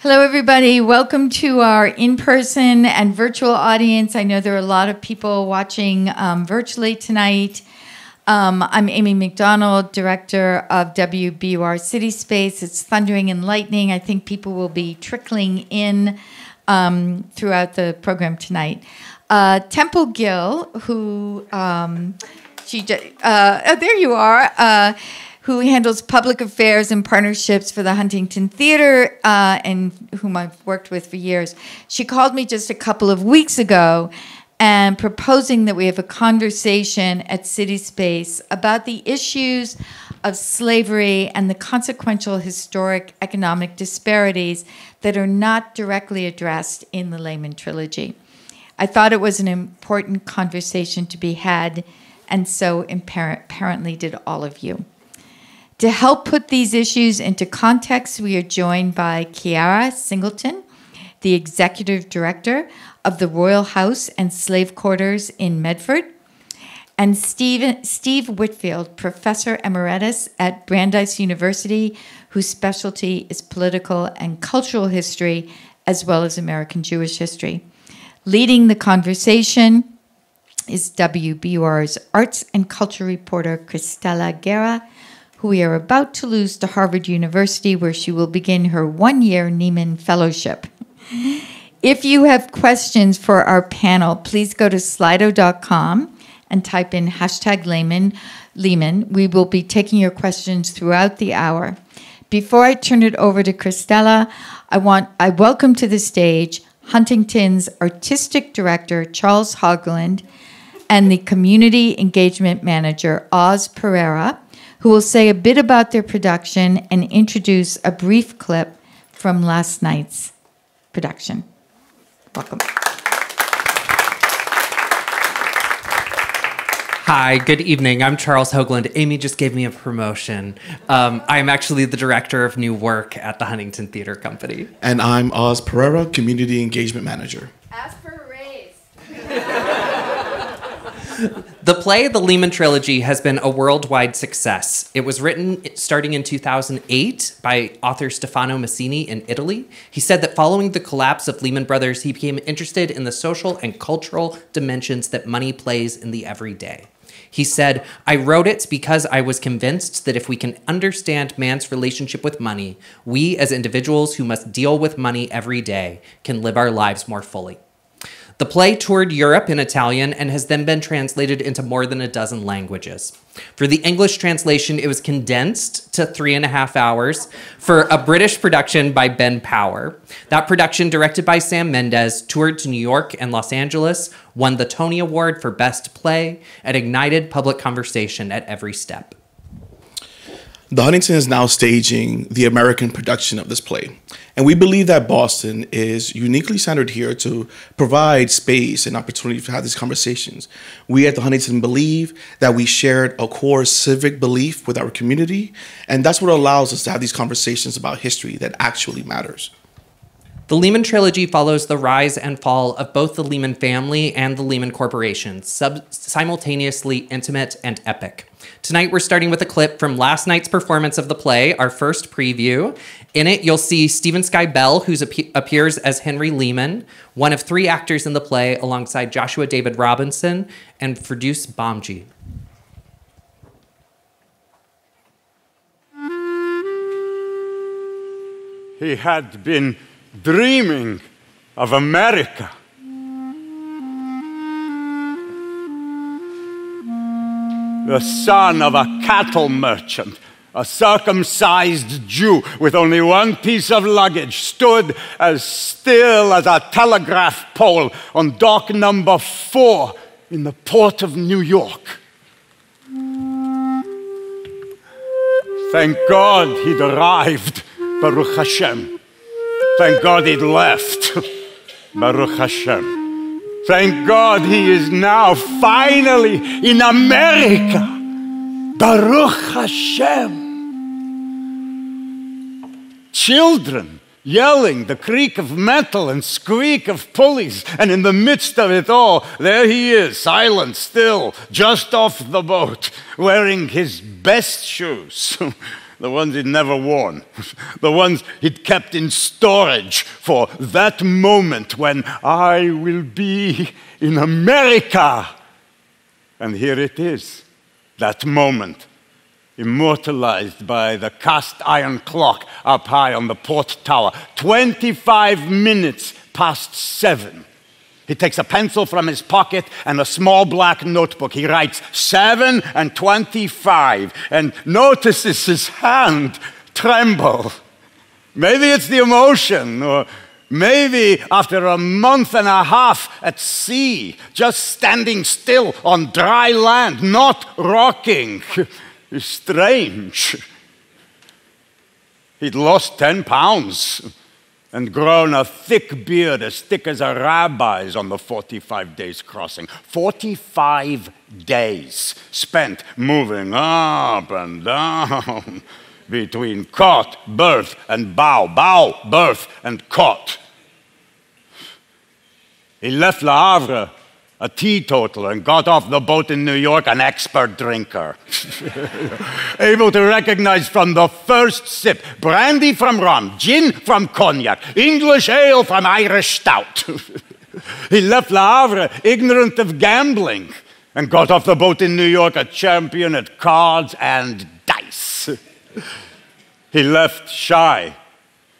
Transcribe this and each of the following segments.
Hello, everybody. Welcome to our in person and virtual audience. I know there are a lot of people watching um, virtually tonight. Um, I'm Amy McDonald, director of WBUR City Space. It's thundering and lightning. I think people will be trickling in um, throughout the program tonight. Uh, Temple Gill, who um, she uh, oh, there you are. Uh, who handles public affairs and partnerships for the Huntington Theater uh, and whom I've worked with for years. She called me just a couple of weeks ago and proposing that we have a conversation at City Space about the issues of slavery and the consequential historic economic disparities that are not directly addressed in the Lehman trilogy. I thought it was an important conversation to be had, and so apparently did all of you. To help put these issues into context, we are joined by Kyera Singleton, the executive director of the Royall House and Slave Quarters in Medford, and Steve, Steve Whitfield, professor emeritus at Brandeis University, whose specialty is political and cultural history as well as American Jewish history. Leading the conversation is WBUR's arts and culture reporter Cristela Guerra who we are about to lose to Harvard University, where she will begin her one year Nieman Fellowship. If you have questions for our panel, please go to slido.com and type in hashtag Lehman. Lehman. We will be taking your questions throughout the hour. Before I turn it over to Cristela, I want I welcome to the stage Huntington's artistic director Charles Haugland and the community engagement manager Oz Pereira who will say a bit about their production and introduce a brief clip from last night's production. Welcome. Hi, good evening. I'm Charles Haugland. Amy just gave me a promotion. Um, I'm actually the director of new work at the Huntington Theater Company. And I'm Oz Pereira, Community Engagement Manager. Ask for a raise. The play, The Lehman Trilogy, has been a worldwide success. It was written starting in 2008 by author Stefano Massini in Italy. He said that following the collapse of Lehman Brothers, he became interested in the social and cultural dimensions that money plays in the everyday. He said, I wrote it because I was convinced that if we can understand man's relationship with money, we as individuals who must deal with money every day can live our lives more fully. The play toured Europe in Italian and has then been translated into more than a dozen languages. For the English translation, it was condensed to three and a half hours for a British production by Ben Power. That production, directed by Sam Mendes, toured to New York and Los Angeles, won the Tony Award for Best Play, and ignited public conversation at every step. The Huntington is now staging the American production of this play. And we believe that Boston is uniquely centered here to provide space and opportunity to have these conversations. We at the Huntington believe that we shared a core civic belief with our community, and that's what allows us to have these conversations about history that actually matters. The Lehman trilogy follows the rise and fall of both the Lehman family and the Lehman Corporation, simultaneously intimate and epic. Tonight, we're starting with a clip from last night's performance of the play, our first preview. In it, you'll see Steven Skybell, who appears as Henry Lehman, one of three actors in the play, alongside Joshua David Robinson and Firdous Bamji. He had been dreaming of America. The son of a cattle merchant, a circumcised Jew with only one piece of luggage, stood as still as a telegraph pole on dock number four in the port of New York. Thank God he'd arrived, Baruch Hashem. Thank God he'd left. Baruch Hashem. Thank God he is now finally in America. Baruch Hashem. Children yelling, the creak of metal and squeak of pulleys, and in the midst of it all, there he is, silent still, just off the boat, wearing his best shoes. the ones he'd never worn, the ones he'd kept in storage for that moment when I will be in America. And here it is, that moment, immortalized by the cast iron clock up high on the port tower, 25 minutes past seven. He takes a pencil from his pocket and a small black notebook. He writes 7 and 25 and notices his hand tremble. Maybe it's the emotion, or maybe after a month and a half at sea, just standing still on dry land, not rocking. Strange. He'd lost 10 pounds and grown a thick beard as thick as a rabbi's on the 45 days crossing. 45 days spent moving up and down between cot, berth, and bow, bow, berth, and cot. He left Le Havre a teetotaler and got off the boat in New York an expert drinker. Able to recognize from the first sip brandy from rum, gin from cognac, English ale from Irish stout. he left Le Havre ignorant of gambling and got off the boat in New York a champion at cards and dice. he left shy,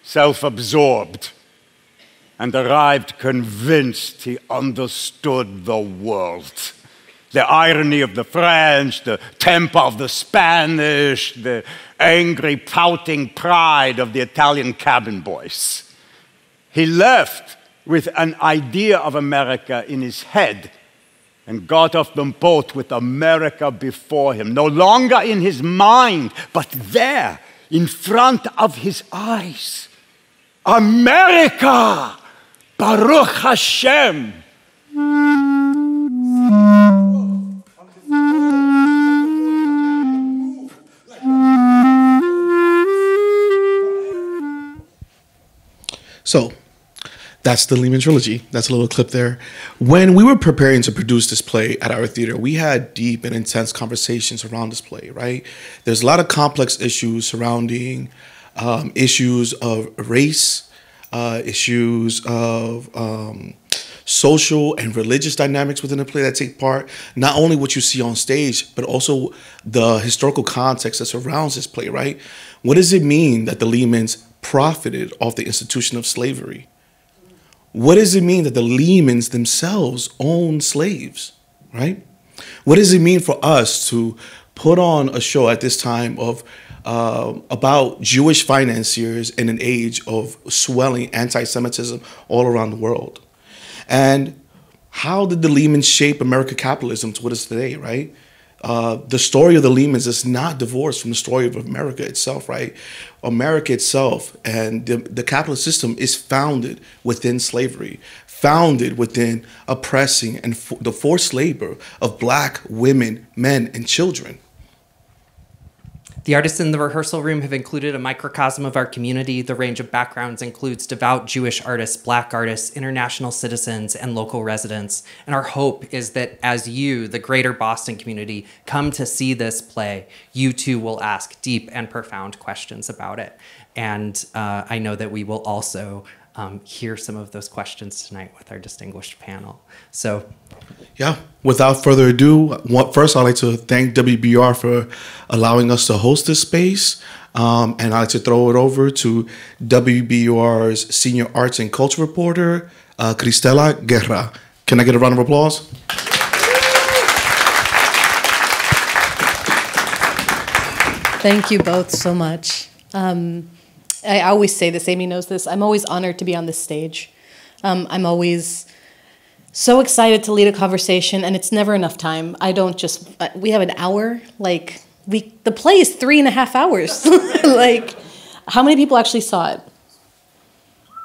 self absorbed and arrived convinced he understood the world. The irony of the French, the temper of the Spanish, the angry, pouting pride of the Italian cabin boys. He left with an idea of America in his head and got off the boat with America before him, no longer in his mind, but there in front of his eyes. America! Baruch Hashem. So that's the Lehman trilogy. That's a little clip there. When we were preparing to produce this play at our theater, we had deep and intense conversations around this play, right? There's a lot of complex issues surrounding um, issues of race, uh, issues of um, social and religious dynamics within the play that take part. Not only what you see on stage, but also the historical context that surrounds this play, right? What does it mean that the Lehmans profited off the institution of slavery? What does it mean that the Lehmans themselves own slaves, right? What does it mean for us to put on a show at this time of uh, about Jewish financiers in an age of swelling anti Semitism all around the world. And how did the Lehman shape American capitalism to what is today, right? Uh, the story of the Lehmans is not divorced from the story of America itself, right? America itself and the, the capitalist system is founded within slavery, founded within oppressing and the forced labor of black women, men, and children. The artists in the rehearsal room have included a microcosm of our community. The range of backgrounds includes devout Jewish artists, black artists, international citizens, and local residents. And our hope is that as you, the greater Boston community, come to see this play, you too will ask deep and profound questions about it. And uh, I know that we will also um, hear some of those questions tonight with our distinguished panel. So, yeah, without further ado, first I'd like to thank WBUR for allowing us to host this space. Um, and I'd like to throw it over to WBUR's senior arts and culture reporter, uh, Cristela Guerra. Can I get a round of applause? Thank you both so much. Um, I always say this, Amy knows this. I'm always honored to be on this stage. Um, I'm always so excited to lead a conversation, and it's never enough time. I don't just, uh, we have an hour. Like, we, the play is three and a half hours. like, how many people actually saw it?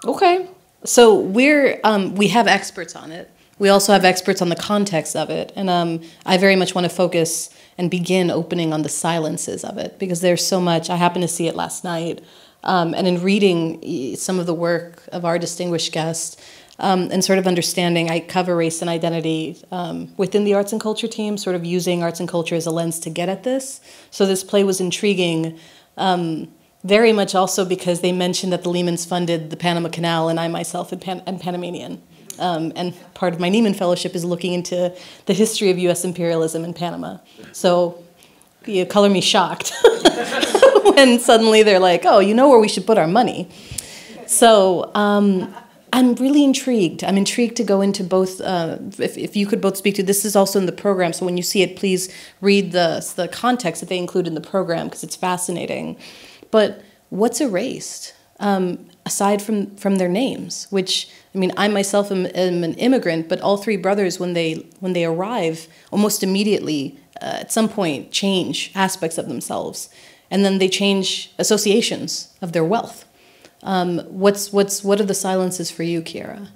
Okay. So we're, um, we have experts on it. We also have experts on the context of it. And um, I very much want to focus and begin opening on the silences of it because there's so much. I happened to see it last night um, and in reading some of the work of our distinguished guest, um, and sort of understanding, I cover race and identity um, within the arts and culture team, sort of using arts and culture as a lens to get at this. So this play was intriguing Um, very much also because they mentioned that the Lehmans funded the Panama Canal, and I myself am, Pan- am Panamanian. Um, and part of my Nieman Fellowship is looking into the history of U.S. imperialism in Panama. So you color me shocked when suddenly they're like, oh, you know where we should put our money. So um, I'm really intrigued. I'm intrigued to go into both. Uh, if, if you could both speak to this, is also in the program. So when you see it, please read the the context that they include in the program because it's fascinating. But what's erased um, aside from from their names? Which I mean, I myself am, am, an immigrant, but all three brothers, when they when they arrive, almost immediately uh, at some point change aspects of themselves, and then they change associations of their wealth. Um, what's what's what are the silences for you, Kyera?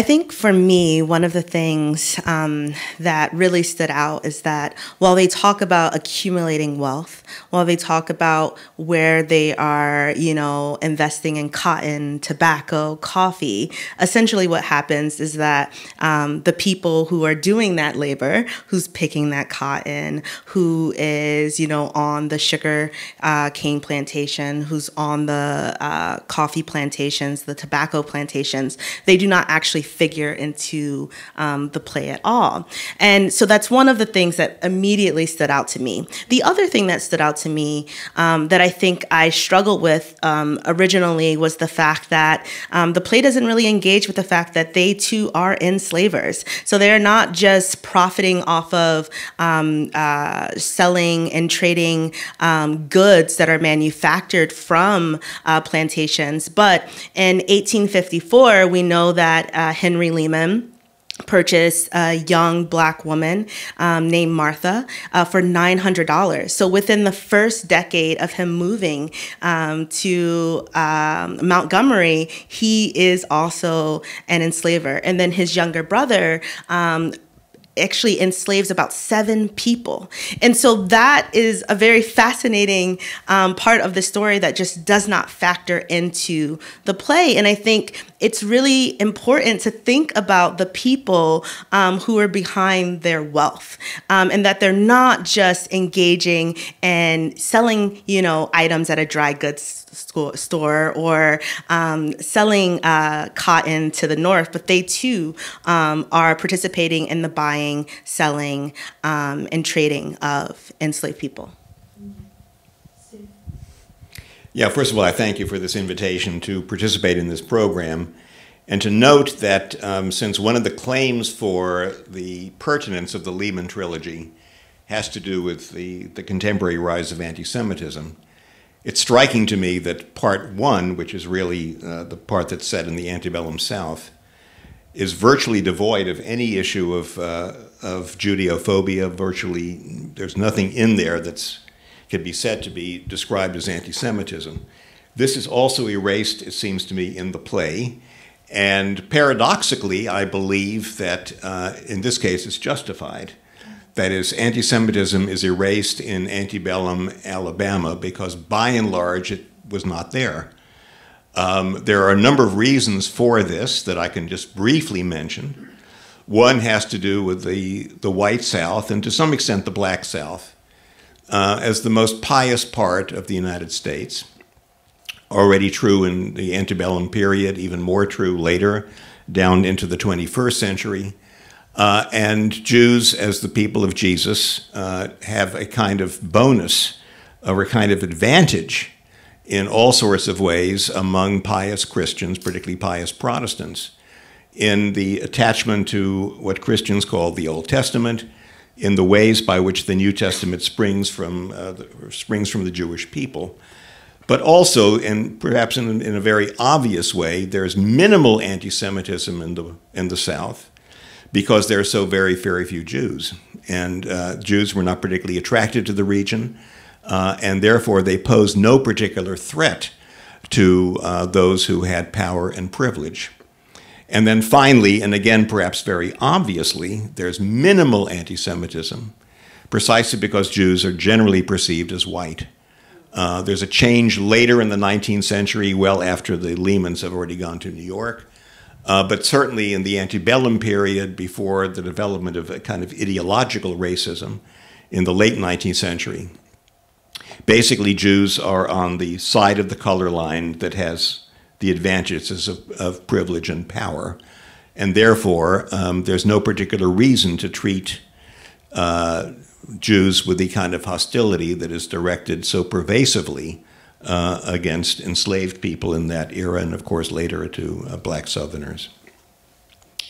I think for me, one of the things um, that really stood out is that while they talk about accumulating wealth, while they talk about where they are, you know, investing in cotton, tobacco, coffee, essentially what happens is that um, the people who are doing that labor, who's picking that cotton, who is, you know, on the sugar uh, cane plantation, who's on the uh, coffee plantations, the tobacco plantations, they do not actually figure into um, the play at all. And so that's one of the things that immediately stood out to me. The other thing that stood out to me um, that I think I struggled with um, originally was the fact that um, the play doesn't really engage with the fact that they too are enslavers. So they're not just profiting off of um, uh, selling and trading um, goods that are manufactured from uh, plantations, but in 1854, we know that uh, Henry Lehman purchased a young black woman um, named Martha uh, for $900. So within the first decade of him moving um, to um, Montgomery, he is also an enslaver. And then his younger brother, um, actually enslaves about seven people. And so that is a very fascinating um, part of the story that just does not factor into the play. And I think it's really important to think about the people um, who are behind their wealth um, and that they're not just engaging and selling, you know, items at a dry goods store or um, selling uh, cotton to the north, but they too um, are participating in the buying, selling, um, and trading of enslaved people. Yeah, first of all, I thank you for this invitation to participate in this program and to note that um, since one of the claims for the pertinence of the Lehman trilogy has to do with the, the contemporary rise of anti Semitism, it's striking to me that part one, which is really uh, the part that's set in the antebellum South, is virtually devoid of any issue of, uh, of Judeophobia. Virtually, there's nothing in there that's could be said to be described as anti-Semitism. This is also erased, it seems to me, in the play. And paradoxically, I believe that uh, in this case it's justified. That is, anti Semitism is erased in antebellum Alabama because by and large it was not there. Um, there are a number of reasons for this that I can just briefly mention. One has to do with the, the white South and to some extent the black South uh, as the most pious part of the United States. Already true in the antebellum period, even more true later, down into the 21st century. Uh, and Jews, as the people of Jesus, uh, have a kind of bonus or a kind of advantage in all sorts of ways among pious Christians, particularly pious Protestants, in the attachment to what Christians call the Old Testament, in the ways by which the New Testament springs from, uh, the, springs from the Jewish people. But also, and perhaps in, in a very obvious way, there's minimal anti Semitism in the, in the South because there are so very, very few Jews. And uh, Jews were not particularly attracted to the region, uh, and therefore they posed no particular threat to uh, those who had power and privilege. And then finally, and again perhaps very obviously, there's minimal anti Semitism, precisely because Jews are generally perceived as white. Uh, there's a change later in the 19th century, well after the Lehmans have already gone to New York, uh, but certainly in the antebellum period, before the development of a kind of ideological racism in the late 19th century, basically, Jews are on the side of the color line that has the advantages of, of privilege and power. And therefore, um, there's no particular reason to treat uh, Jews with the kind of hostility that is directed so pervasively uh, against enslaved people in that era, and of course later to uh, black Southerners.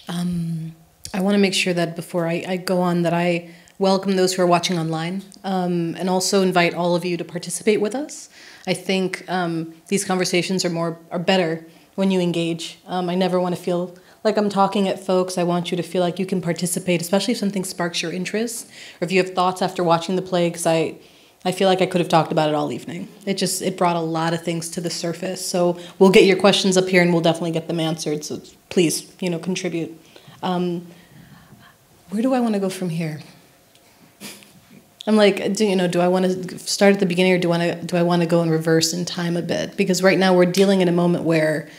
Um, I want to make sure that before I, I, go on, that I welcome those who are watching online, um, and also invite all of you to participate with us. I think um, these conversations are more are better when you engage. Um, I never want to feel like I'm talking at folks. I want you to feel like you can participate, especially if something sparks your interest, or if you have thoughts after watching the play. Because I, I feel like I could have talked about it all evening. It just it brought a lot of things to the surface. So we'll get your questions up here, and we'll definitely get them answered. So please, you know, contribute. Um, where do I want to go from here? I'm like, do you know, do I want to start at the beginning or do I want to do I want to go in reverse in time a bit? Because right now we're dealing in a moment where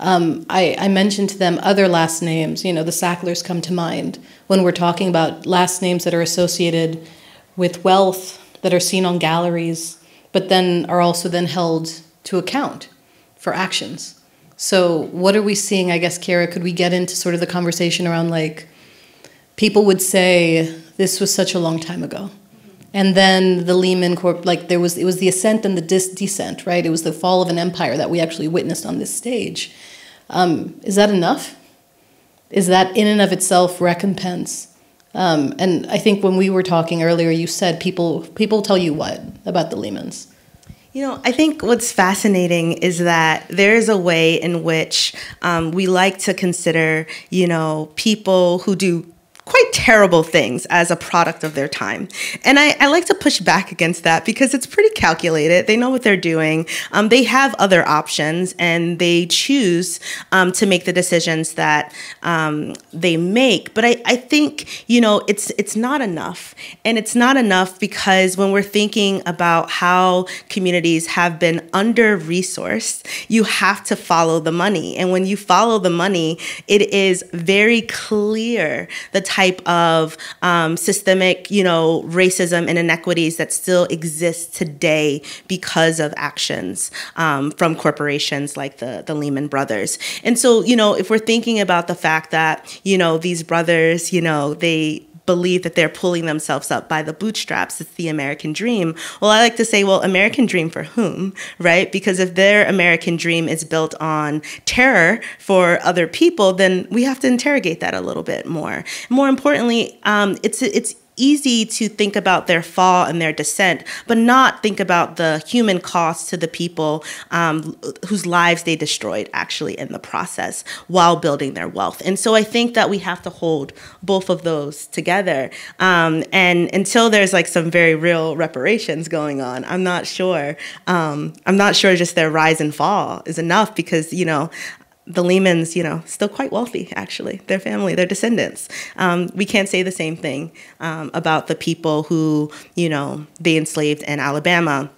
um, I, I mentioned to them other last names. You know, the Sacklers come to mind when we're talking about last names that are associated with wealth that are seen on galleries, but then are also then held to account for actions. So, what are we seeing? I guess, Kyera, could we get into sort of the conversation around like people would say this was such a long time ago, and then the Lehman Corp, like there was, it was the ascent and the dis- descent, right? It was the fall of an empire that we actually witnessed on this stage. Um, is that enough? Is that in and of itself recompense? Um, and I think when we were talking earlier, you said people people tell you what about the Lehmans? You know, I think what's fascinating is that there is a way in which um, we like to consider, you know, people who do quite terrible things as a product of their time. And I, I, like to push back against that because it's pretty calculated. They know what they're doing. Um, they have other options and they choose um, to make the decisions that um, they make. But I, I think, you know, it's it's not enough. And it's not enough because when we're thinking about how communities have been under resourced, you have to follow the money. And when you follow the money, it is very clear the type of um, systemic, you know, racism and inequities that still exist today because of actions um, from corporations like the the Lehman Brothers. And so, you know, if we're thinking about the fact that you know these brothers, you know, they believe that they're pulling themselves up by the bootstraps. It's the American dream. Well, I like to say, well, American dream for whom, right? Because if their American dream is built on terror for other people, then we have to interrogate that a little bit more. More importantly, um, it's it's easy to think about their fall and their descent, but not think about the human cost to the people um, whose lives they destroyed actually in the process while building their wealth. And so I think that we have to hold both of those together. Um, and until there's like some very real reparations going on, I'm not sure. Um, I'm not sure just their rise and fall is enough because, you know, the Lehmans, you know, still quite wealthy, actually, their family, their descendants. Um, we can't say the same thing um, about the people who, you know, they enslaved in Alabama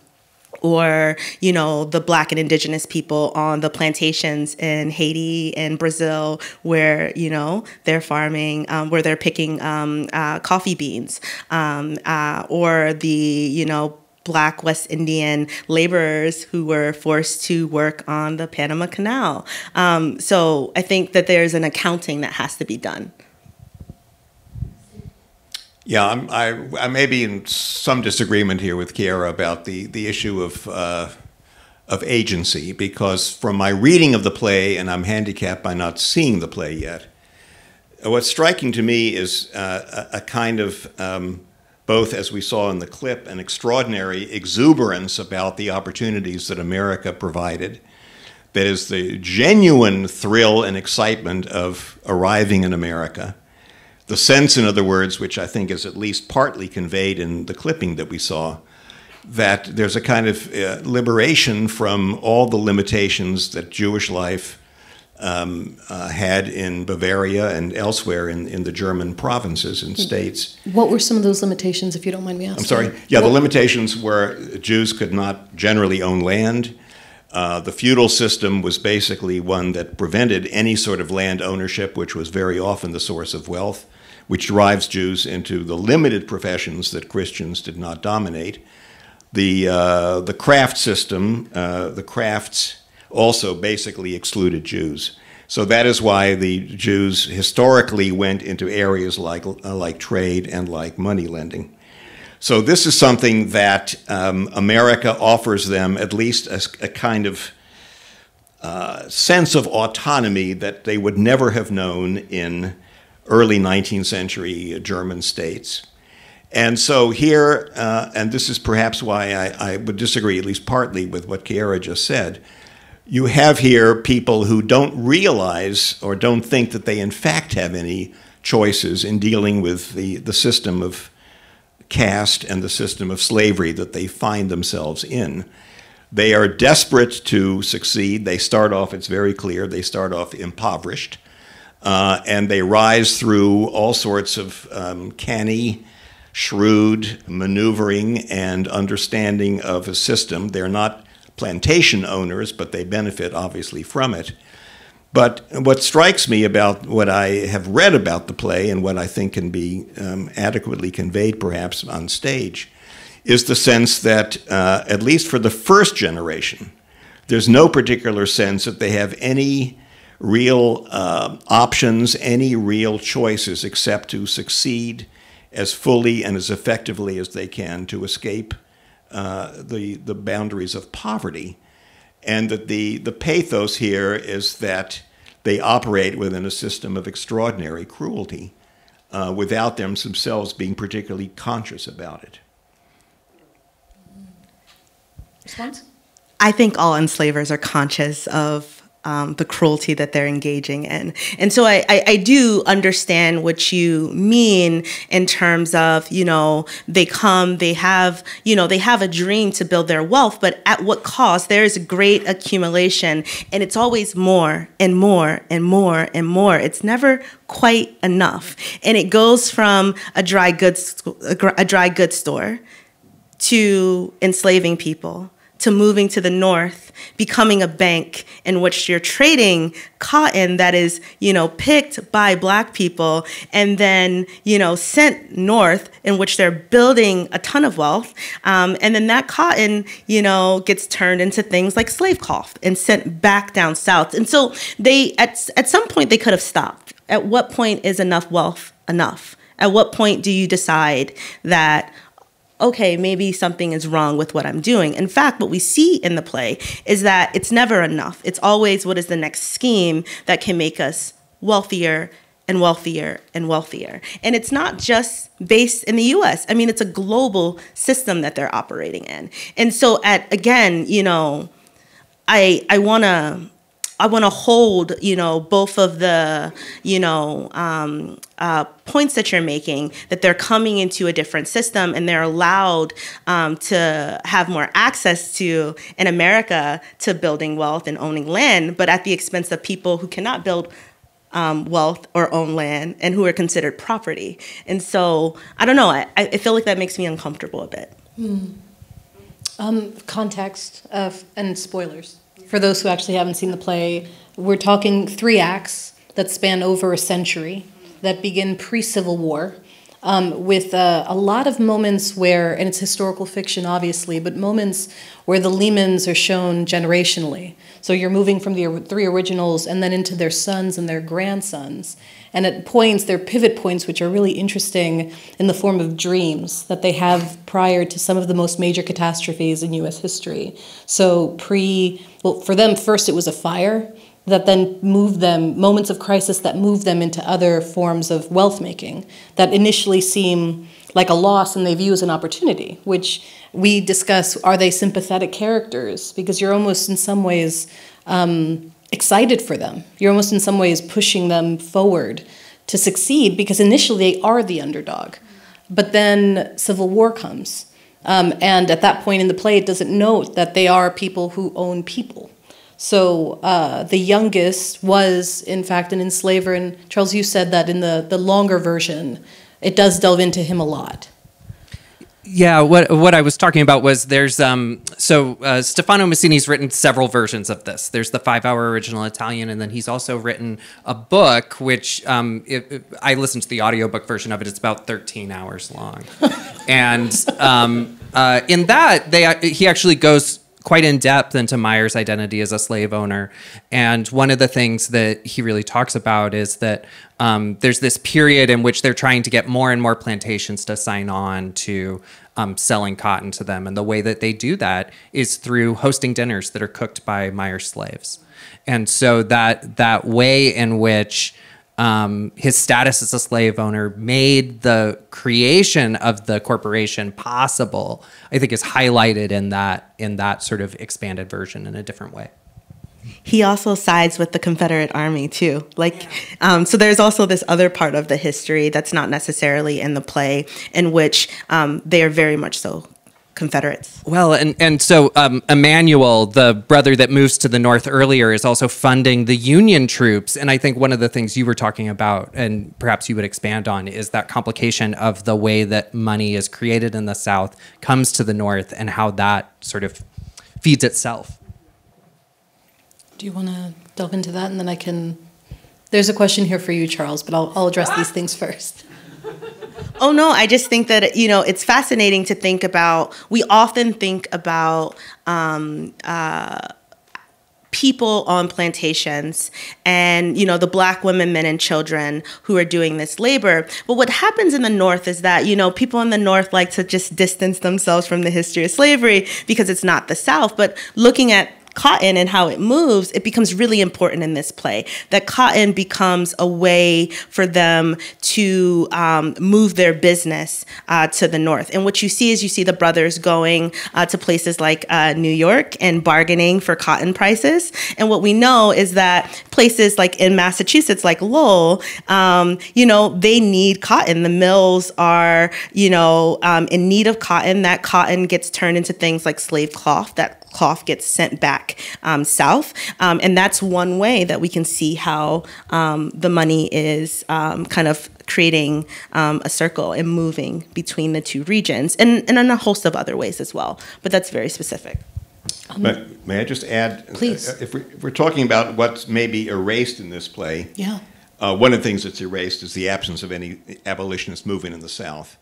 or you know the black and indigenous people on the plantations in haiti and brazil where you know they're farming um, where they're picking um, uh, coffee beans um, uh, or the you know black West Indian laborers who were forced to work on the Panama Canal. Um, so I think that there's an accounting that has to be done. Yeah, I'm, i I, may be in some disagreement here with Kyera about the, the issue of, uh, of agency, because from my reading of the play, and I'm handicapped by not seeing the play yet, what's striking to me is uh, a, a, kind of um, both, as we saw in the clip, an extraordinary exuberance about the opportunities that America provided. That is the genuine thrill and excitement of arriving in America. The sense, in other words, which I think is at least partly conveyed in the clipping that we saw, that there's a kind of uh, liberation from all the limitations that Jewish life um, uh, had in Bavaria and elsewhere in, in the German provinces and states. What were some of those limitations, if you don't mind me asking? I'm sorry. Yeah, what? the limitations were Jews could not generally own land. Uh, the feudal system was basically one that prevented any sort of land ownership, which was very often the source of wealth, which drives Jews into the limited professions that Christians did not dominate. The, uh, the craft system, uh, the crafts also basically excluded Jews. So that is why the Jews historically went into areas like, uh, like trade and like money lending. So this is something that um, America offers them at least a, a kind of uh, sense of autonomy that they would never have known in early 19th century German states. And so here, uh, and this is perhaps why I, I, would disagree, at least partly, with what Kyera just said. You have here people who don't realize or don't think that they, in fact, have any choices in dealing with the, the system of caste and the system of slavery that they find themselves in. They are desperate to succeed. They start off, it's very clear, they start off impoverished. Uh, and they rise through all sorts of um, canny, shrewd maneuvering and understanding of a system. They're not plantation owners, but they benefit obviously from it. But what strikes me about what I have read about the play and what I think can be um, adequately conveyed perhaps on stage is the sense that, uh, at least for the first generation, there's no particular sense that they have any real uh, options, any real choices except to succeed as fully and as effectively as they can to escape uh, the, the boundaries of poverty. And that the, the pathos here is that they operate within a system of extraordinary cruelty uh, without them themselves being particularly conscious about it. Response? I think all enslavers are conscious of um, the cruelty that they're engaging in. And so I, I, I, do understand what you mean in terms of, you know, they come, they have, you know, they have a dream to build their wealth, but at what cost? There is great accumulation and it's always more and more and more and more. It's never quite enough. And it goes from a dry goods, a dry goods store to enslaving people to moving to the north, becoming a bank in which you're trading cotton that is, you know, picked by black people and then, you know, sent north in which they're building a ton of wealth. Um, and then that cotton, you know, gets turned into things like slave cloth and sent back down south. And so they, at, at some point, they could have stopped. At what point is enough wealth enough? At what point do you decide that, okay, maybe something is wrong with what I'm doing. In fact, what we see in the play is that it's never enough. It's always what is the next scheme that can make us wealthier and wealthier and wealthier. And it's not just based in the US. I mean, it's a global system that they're operating in. And so at again, you know, I I want to I want to hold, you know, both of the, you know, um, uh, points that you're making that they're coming into a different system and they're allowed um, to have more access to in America to building wealth and owning land, but at the expense of people who cannot build um, wealth or own land and who are considered property. And so I don't know. I, I feel like that makes me uncomfortable a bit. Hmm. Um, context of, and spoilers for those who actually haven't seen the play, we're talking three acts that span over a century that begin pre Civil War. Um, with uh, a lot of moments where, and it's historical fiction obviously, but moments where the Lehmans are shown generationally. So you're moving from the three originals and then into their sons and their grandsons. And at points, they're pivot points which are really interesting in the form of dreams that they have prior to some of the most major catastrophes in US history. So, pre, well, for them, first it was a fire that then move them, moments of crisis that move them into other forms of wealth making that initially seem like a loss and they view as an opportunity, which we discuss are they sympathetic characters? Because you're almost in some ways. Um, excited for them. You're almost in some ways pushing them forward to succeed because initially they are the underdog. But then civil war comes. Um, and at that point in the play, it doesn't note that they are people who own people. So uh, the youngest was, in fact, an enslaver. And Charles, you said that in the, the longer version, it does delve into him a lot. Yeah, what what I was talking about was there's um so uh, Stefano Massini's written several versions of this. There's the five hour original Italian, and then he's also written a book which um it, it, I listened to the audiobook version of it. It's about 13 hours long, and um uh, in that they he actually goes quite in depth into Mayer's identity as a slave owner. And one of the things that he really talks about is that um, there's this period in which they're trying to get more and more plantations to sign on to um, selling cotton to them. And the way that they do that is through hosting dinners that are cooked by Mayer's slaves. And so that that way in which um, his status as a slave owner made the creation of the corporation possible. I think is highlighted in that in that sort of expanded version in a different way. He also sides with the Confederate Army too. Like, um, so there's also this other part of the history that's not necessarily in the play, in which um, they are very much so Confederates. Well, and and so um, Emanuel, the brother that moves to the north earlier, is also funding the Union troops. And I think one of the things you were talking about, and perhaps you would expand on, is that complication of the way that money is created in the South comes to the North, and how that sort of feeds itself. Do you want to delve into that, and then I can? There's a question here for you, Charles, but I'll, I'll address these things first. Oh no, I just think that you know it's fascinating to think about. We often think about um, uh, people on plantations and you know the black women men and children who are doing this labor but what happens in the north is that you know people in the north like to just distance themselves from the history of slavery because it's not the south but looking at cotton and how it moves, it becomes really important in this play. That cotton becomes a way for them to um, move their business uh, to the north. And what you see is you see the brothers going uh, to places like uh, New York and bargaining for cotton prices. And what we know is that places like in Massachusetts, like Lowell, um, you know, they need cotton. The mills are, you know, um, in need of cotton. That cotton gets turned into things like slave cloth. That cloth gets sent back um, south. Um, and that's one way that we can see how um, the money is um, kind of creating um, a circle and moving between the two regions, and, and in a host of other ways as well. But that's very specific. May, may I just add? Please. uh, If, we, if we're talking about what's maybe erased in this play, Yeah. uh, one of the things that's erased is the absence of any abolitionist movement in the South.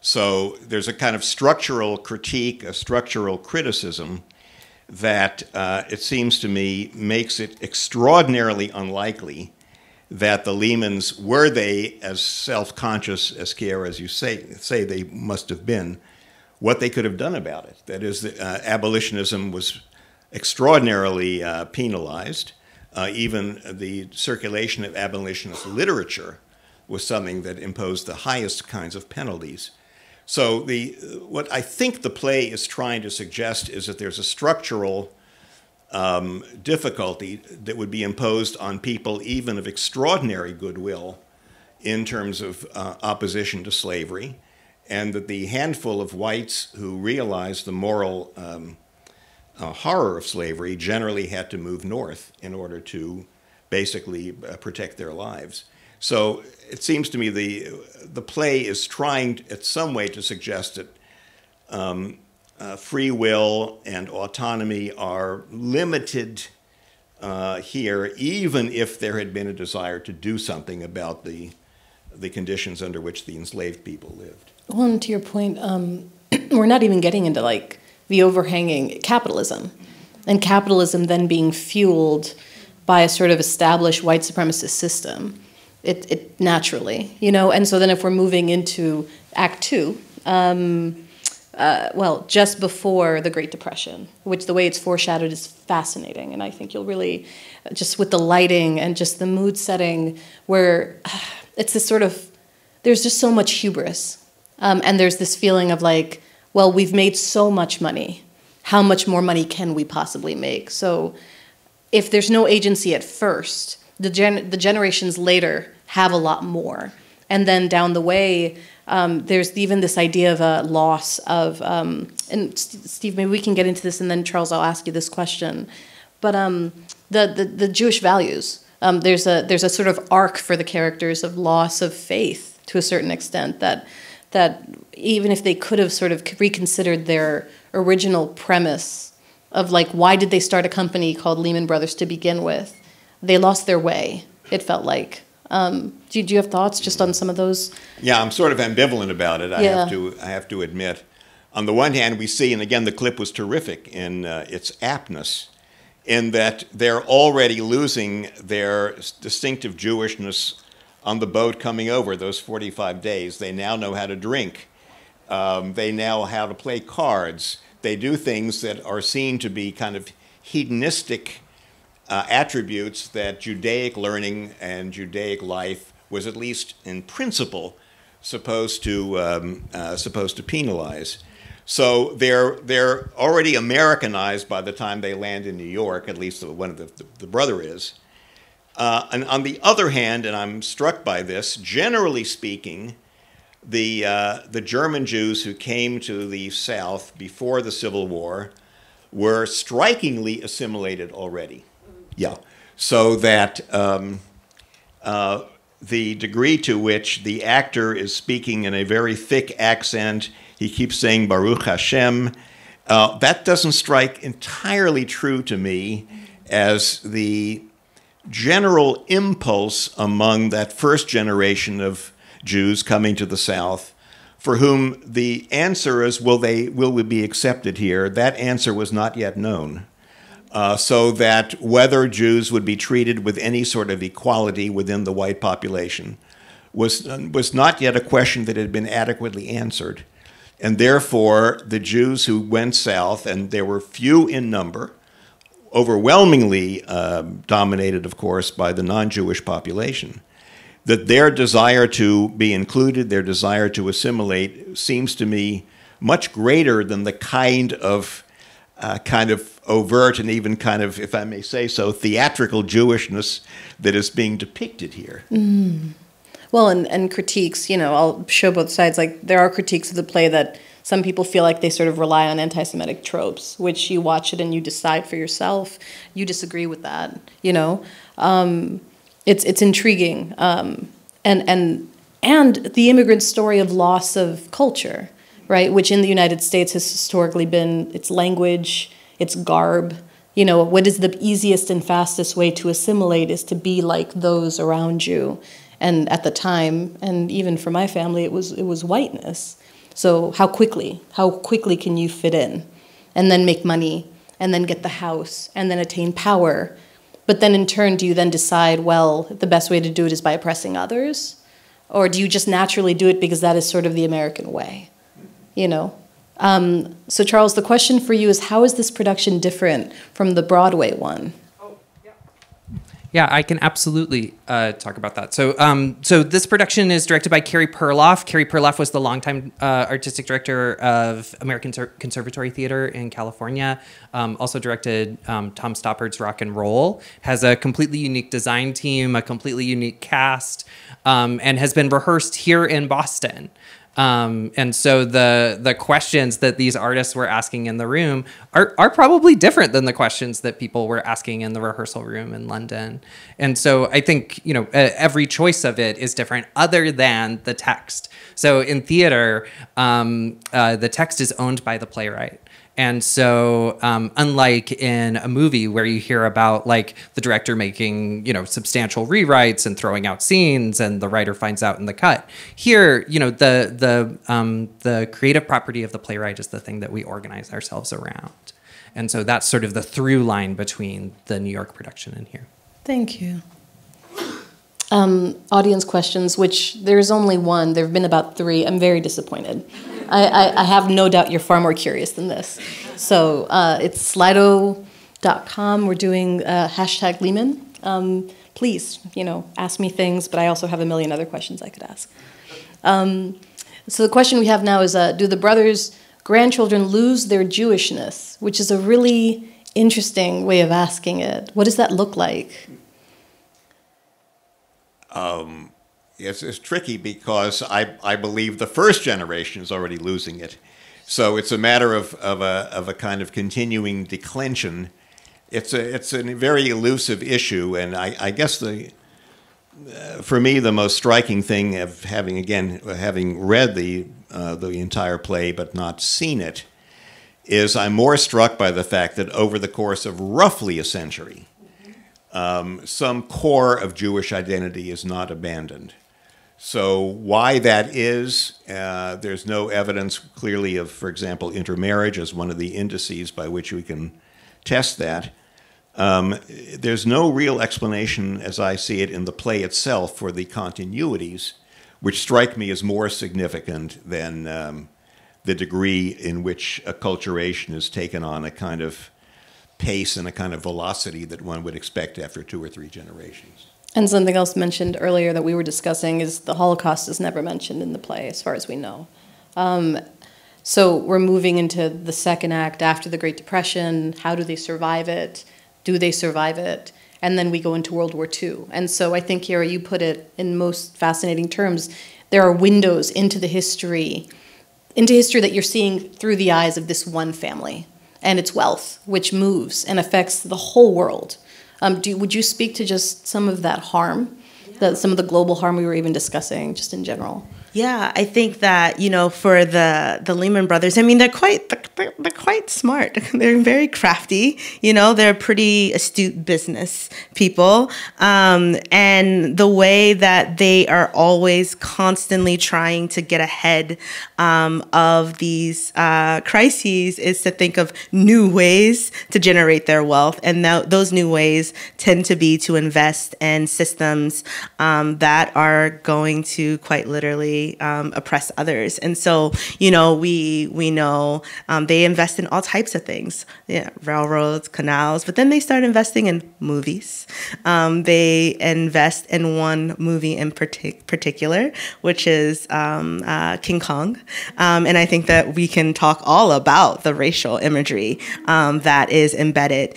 So there's a kind of structural critique, a structural criticism that uh, it seems to me makes it extraordinarily unlikely that the Lehmans, were they as self-conscious as Kyera as you say, say they must have been, what they could have done about it. That is, uh, abolitionism was extraordinarily uh, penalized. Uh, even the circulation of abolitionist literature was something that imposed the highest kinds of penalties. So the what I think the play is trying to suggest is that there's a structural um, difficulty that would be imposed on people even of extraordinary goodwill in terms of uh, opposition to slavery, and that the handful of whites who realized the moral um, uh, horror of slavery generally had to move north in order to basically uh, protect their lives. So it seems to me the the play is trying at some way to suggest that um, uh, free will and autonomy are limited uh, here, even if there had been a desire to do something about the the conditions under which the enslaved people lived. Well, and to your point, um, we're not even getting into like the overhanging capitalism, and capitalism then being fueled by a sort of established white supremacist system. It, it naturally, you know, and so then if we're moving into Act Two, um, uh, well, just before the Great Depression, which the way it's foreshadowed is fascinating, and I think you'll really, just with the lighting and just the mood setting, where it's this sort of, there's just so much hubris, um, and there's this feeling of like, well, we've made so much money, how much more money can we possibly make? So, if there's no agency at first, the gen- the generations later have a lot more, and then down the way um, there's even this idea of a loss of, um, and St- Steve, maybe we can get into this, and then Charles, I'll ask you this question. But um, the, the, the Jewish values, um, there's a there's a sort of arc for the characters of loss of faith to a certain extent that that even if they could have sort of reconsidered their original premise of like why did they start a company called Lehman Brothers to begin with, they lost their way. It felt like. Um, do, do you have thoughts just on some of those? Yeah, I'm sort of ambivalent about it. I Yeah. have to I have to admit. On the one hand, we see, and again, the clip was terrific in uh, its aptness, in that they're already losing their distinctive Jewishness on the boat coming over those 45 days. They now know how to drink. Um, they know how to play cards. They do things that are seen to be kind of hedonistic uh, attributes that Judaic learning and Judaic life was at least in principle supposed to um, uh, supposed to penalize. So they're they're already Americanized by the time they land in New York. At least one of the, the, the brother is. Uh, and on the other hand, and I'm struck by this, generally speaking, the uh, the German Jews who came to the South before the Civil War were strikingly assimilated already. Yeah. So that um, uh, the degree to which the actor is speaking in a very thick accent, he keeps saying Baruch Hashem, uh, that doesn't strike entirely true to me as the general impulse among that first generation of Jews coming to the South for whom the answer is will they will we be accepted here that answer was not yet known uh, so that whether Jews would be treated with any sort of equality within the white population was, was not yet a question that had been adequately answered. And therefore, the Jews who went south, and there were few in number, overwhelmingly uh, dominated, of course, by the non Jewish population, that their desire to be included, their desire to assimilate, seems to me much greater than the kind of uh, kind of overt and even kind of, if I may say so, theatrical Jewishness that is being depicted here. Mm. Well, and, and critiques, you know, I'll show both sides. Like, there are critiques of the play that some people feel like they sort of rely on anti Semitic tropes, which you watch it and you decide for yourself. You disagree with that, you know? Um, it's, it's intriguing. Um, and, and, and the immigrant story of loss of culture right? Which in the United States has historically been its language, its garb. You know, what is the easiest and fastest way to assimilate is to be like those around you. And at the time, and even for my family, it was it was whiteness. So how quickly, how quickly can you fit in, and then make money, and then get the house, and then attain power? But then in turn, do you then decide, well, the best way to do it is by oppressing others? Or do you just naturally do it because that is sort of the American way? you know. Um, so, Charles, the question for you is how is this production different from the Broadway one? Yeah, I can absolutely uh, talk about that. So, um, so this production is directed by Carey Perloff. Carey Perloff was the longtime uh, artistic director of American Conservatory Theater in California. Um, also directed um, Tom Stoppard's Rock and Roll. Has a completely unique design team, a completely unique cast, um, and has been rehearsed here in Boston. Um, and so the the questions that these artists were asking in the room are, are probably different than the questions that people were asking in the rehearsal room in London. And so I think you know every choice of it is different, other than the text. So in theater, um, uh, the text is owned by the playwright. And so, um, unlike in a movie where you hear about like the director making, you know, substantial rewrites and throwing out scenes, and the writer finds out in the cut, here, you know, the the um, the creative property of the playwright is the thing that we organize ourselves around. And so that's sort of the through line between the New York production and here. Thank you. Um, audience questions, which there's only one. There have been about three. I'm very disappointed. I, I, I, have no doubt you're far more curious than this. So uh, it's slido.com. We're doing uh, hashtag Lehman. Um, please, you know, ask me things, but I also have a million other questions I could ask. Um, so the question we have now is, uh, do the brothers' grandchildren lose their Jewishness? Which is a really interesting way of asking it. What does that look like? Um, it's, it's tricky because I, I believe the first generation is already losing it. So it's a matter of, of, a, of a kind of continuing declension. It's a, it's a very elusive issue, and I, I guess the, uh, for me, the most striking thing of having, again, having read the, uh, the entire play but not seen it, is I'm more struck by the fact that over the course of roughly a century, um, some core of Jewish identity is not abandoned. So, why that is, uh, there's no evidence clearly of, for example, intermarriage as one of the indices by which we can test that. Um, there's no real explanation, as I see it, in the play itself for the continuities, which strike me as more significant than um, the degree in which acculturation has taken on a kind of pace and a kind of velocity that one would expect after two or three generations. And something else mentioned earlier that we were discussing is the Holocaust is never mentioned in the play, as far as we know. Um, so we're moving into the second act after the Great Depression. How do they survive it? Do they survive it? And then we go into World War II. And so I think, Kyera, you put it in most fascinating terms. There are windows into the history, into history that you're seeing through the eyes of this one family and its wealth, which moves and affects the whole world. Um, do, would you speak to just some of that harm, that some of the global harm we were even discussing, just in general? Yeah, I think that you know for the the Lehman Brothers, I mean they're quite they're, they're quite smart. They're very crafty. You know, they're pretty astute business people, um, and the way that they are always constantly trying to get ahead um, of these uh, crises is to think of new ways to generate their wealth, and th- those new ways tend to be to invest in systems um, that are going to quite literally um, oppress others. And so, you know, we we know um, they invest in all types of things, yeah, railroads, canals, but then they start investing in movies. Um, they invest in one movie in partic- particular, which is um, uh, King Kong. Um, and I think that we can talk all about the racial imagery um, that is embedded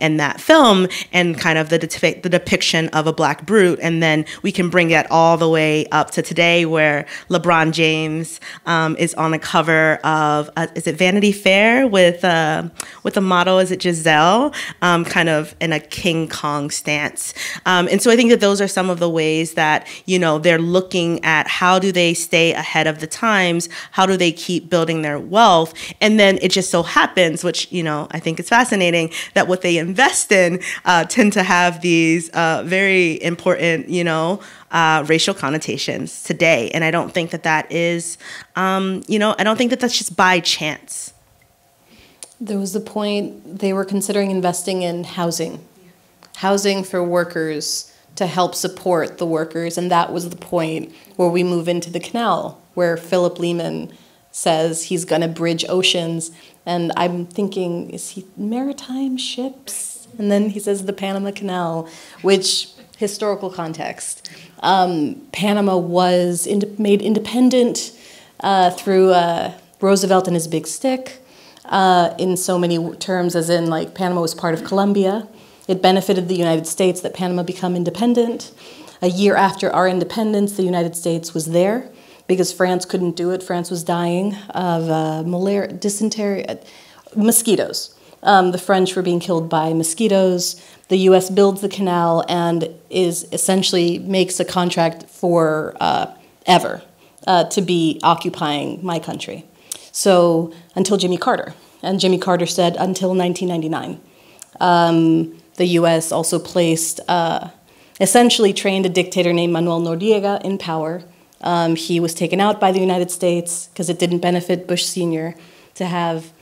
in that film and kind of the, de- the depiction of a black brute. And then we can bring it all the way up to today where where LeBron James um, is on a cover of uh, is it Vanity Fair with uh, with the model is it Gisele, um, kind of in a King Kong stance. Um, and so I think that those are some of the ways that you know they're looking at how do they stay ahead of the times, how do they keep building their wealth, and then it just so happens, which you know I think is fascinating, that what they invest in uh, tend to have these uh, very important you know uh, racial connotations today. And I don't think that that is, um, you know, I don't think that that's just by chance. There was the point they were considering investing in housing, housing for workers to help support the workers. And that was the point where we move into the canal, where Philip Lehman says he's going to bridge oceans. And I'm thinking, is he maritime ships? And then he says the Panama Canal, which historical context. Um, Panama was ind- made independent uh, through uh, Roosevelt and his big stick, uh, in so many terms, as in like Panama was part of Colombia. It benefited the United States that Panama become independent. A year after our independence, the United States was there because France couldn't do it. France was dying of uh, malaria, dysentery, uh, mosquitoes. Um, the French were being killed by mosquitoes the U.S. builds the canal and is essentially makes a contract for uh, ever uh, to be occupying my country. So until Jimmy Carter, and Jimmy Carter said until 1999. Um, the U.S. also placed, uh, essentially trained a dictator named Manuel Noriega in power. Um, he was taken out by the United States because it didn't benefit Bush Sr. to have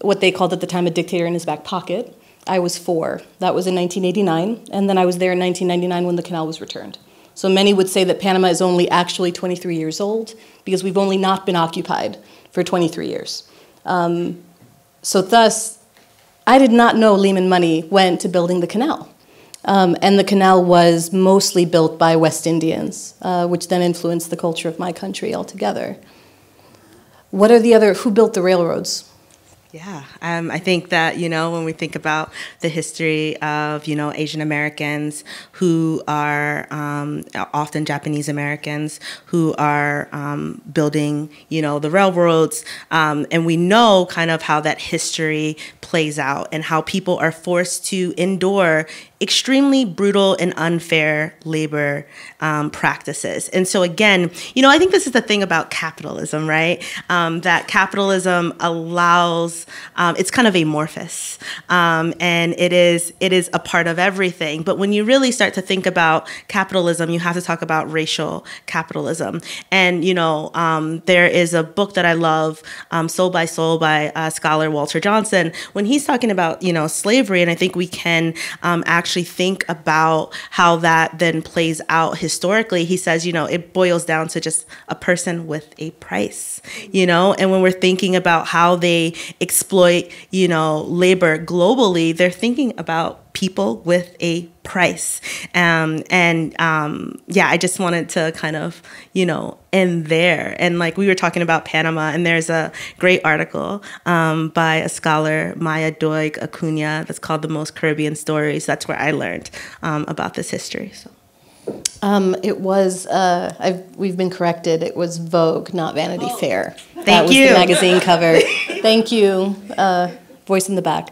what they called at the time a dictator in his back pocket. I was four. That was in 1989. And then I was there in 1999 when the canal was returned. So many would say that Panama is only actually 23 years old because we've only not been occupied for 23 years. Um, so, thus, I did not know Lehman money went to building the canal. Um, and the canal was mostly built by West Indians, uh, which then influenced the culture of my country altogether. What are the other, who built the railroads? Yeah, um, I think that you know when we think about the history of you know Asian Americans who are um, often Japanese Americans who are um, building you know the railroads, um, and we know kind of how that history plays out and how people are forced to endure extremely brutal and unfair labor um, practices. And so, again, you know, I think this is the thing about capitalism, right? Um, that capitalism allows um, it's kind of amorphous um, and it is it is a part of everything but when you really start to think about capitalism you have to talk about racial capitalism and you know um, there is a book that i love um, soul by soul by uh, scholar walter johnson when he's talking about you know slavery and i think we can um, actually think about how that then plays out historically he says you know it boils down to just a person with a price you know? And when we're thinking about how they exploit you know labor globally they're thinking about people with a price um, and um, yeah i just wanted to kind of you know end there and like we were talking about panama and there's a great article um, by a scholar maya doig acuna that's called the most caribbean stories that's where i learned um, about this history so um, it was. Uh, I've, we've been corrected. It was Vogue, not Vanity Oh. Fair. Thank that was you. The magazine cover. Thank you. Uh, voice in the back.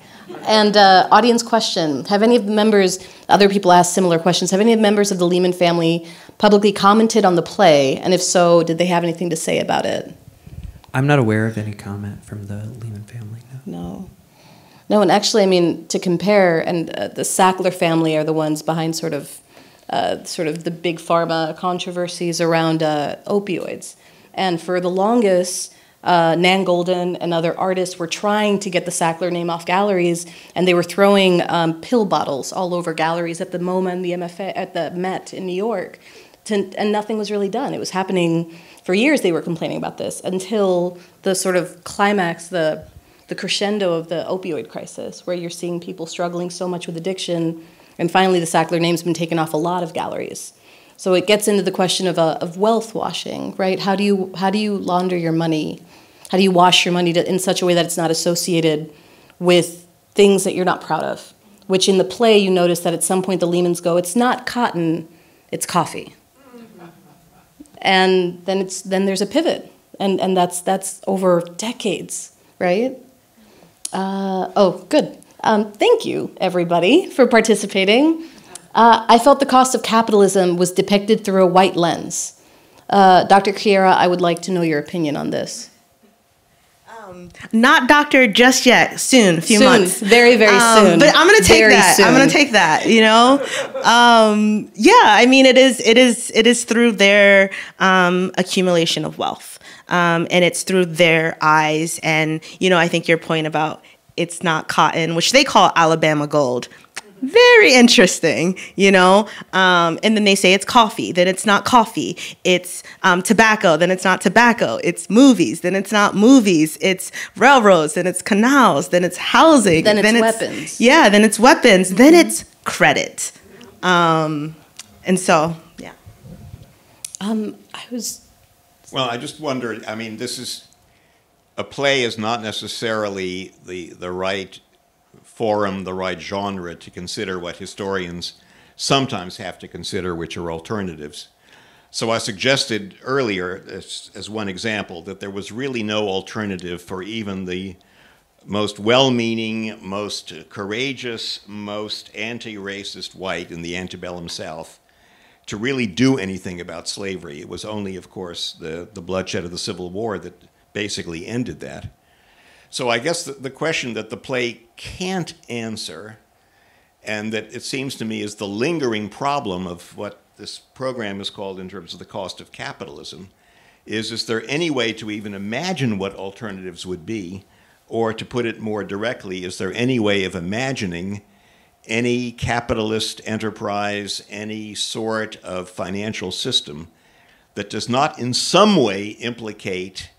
And uh, audience question: Have any of the members? Other people asked similar questions. Have any of the members of the Lehman family publicly commented on the play? And if so, did they have anything to say about it? I'm not aware of any comment from the Lehman family. No. No. No, and actually, I mean, to compare, and uh, the Sackler family are the ones behind sort of, uh, sort of the big pharma controversies around uh, opioids. And for the longest, uh, Nan Goldin and other artists were trying to get the Sackler name off galleries, and they were throwing um, pill bottles all over galleries at the MoMA and the MFA at the Met in New York, to, and nothing was really done. It was happening for years. They were complaining about this until the sort of climax, the the crescendo of the opioid crisis, where you're seeing people struggling so much with addiction, and finally the Sackler name's been taken off a lot of galleries. So it gets into the question of, uh, of wealth washing, right? How do you how do you launder your money? How do you wash your money to, in such a way that it's not associated with things that you're not proud of? Which in the play you notice that at some point the Lehmans go, it's not cotton, it's coffee. And then it's then there's a pivot, and and that's that's over decades, right? Uh, oh, good. Um, thank you, everybody, for participating. Uh, I felt the cost of capitalism was depicted through a white lens. Uh, Dr. Kyera, I would like to know your opinion on this. Not doctor just yet soon a few Soon. months. Very, very Um, soon. but i'm gonna take Very that. I'm gonna take that you know? Um, yeah i mean it is it is it is through their um, accumulation of wealth. Um, and it's through their eyes. And you know i think your point about it's not cotton which they call alabama gold very interesting, you know. Um, and then they say it's coffee, then it's not coffee. It's um, tobacco, then it's not tobacco. It's movies, then it's not movies. It's railroads, then it's canals, then it's housing, Then it's weapons. Yeah, then it's weapons, then it's credit. Um, and so, yeah. Um, I was Well, I just wondered. I mean, this is a play is not necessarily the the right forum, the right genre to consider what historians sometimes have to consider, which are alternatives. So I suggested earlier, as, as one example, that there was really no alternative for even the most well-meaning, most courageous, most anti-racist white in the antebellum South to really do anything about slavery. It was only, of course, the, the bloodshed of the Civil War that basically ended that. So I guess the, the question that the play can't answer, and that it seems to me is the lingering problem of what this program is called in terms of the cost of capitalism, is is there any way to even imagine what alternatives would be? Or to put it more directly, is there any way of imagining any capitalist enterprise, any sort of financial system that does not in some way implicate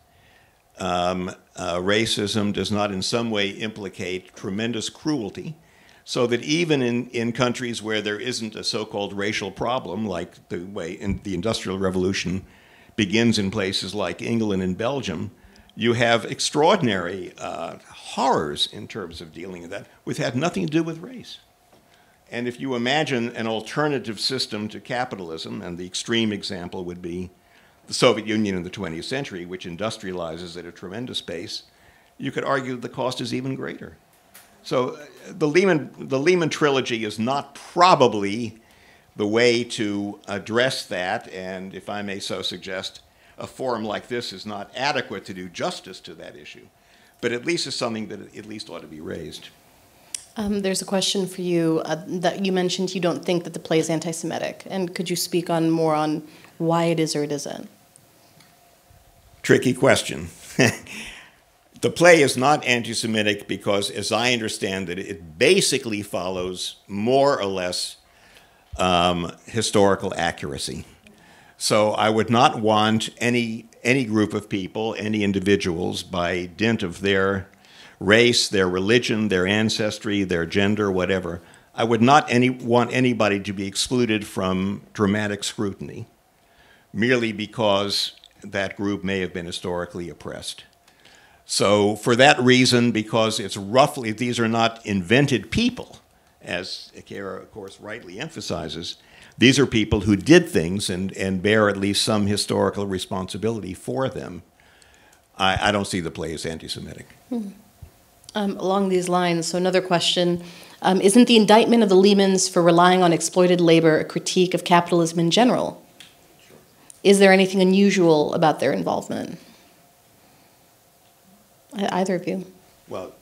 um, uh, racism, does not in some way implicate tremendous cruelty, so that even in, in countries where there isn't a so called racial problem, like the way in the Industrial Revolution begins in places like England and Belgium, you have extraordinary uh, horrors in terms of dealing with that, which had nothing to do with race. And if you imagine an alternative system to capitalism, and the extreme example would be the Soviet Union in the 20th century, which industrializes at a tremendous pace, you could argue the cost is even greater. So uh, the Lehman, the Lehman trilogy is not probably the way to address that, and if I may so suggest, a forum like this is not adequate to do justice to that issue. but at least it's something that at least ought to be raised. Um, there's a question for you uh, that you mentioned you don't think that the play is anti-Semitic, and could you speak on more on why it is or it isn't? Tricky question. the play is not anti Semitic because, as I understand it, it basically follows more or less um, historical accuracy. So I would not want any, any group of people, any individuals, by dint of their race, their religion, their ancestry, their gender, whatever, I would not any, want anybody to be excluded from dramatic scrutiny merely because that group may have been historically oppressed. So, for that reason, because it's roughly, these are not invented people, as Akira, of course, rightly emphasizes, these are people who did things and, and bear at least some historical responsibility for them. I, I don't see the play as anti Semitic. Hmm. Um, along these lines, so another question um, Isn't the indictment of the Lehmans for relying on exploited labor a critique of capitalism in general? Is there anything unusual about their involvement? Either of you? Well,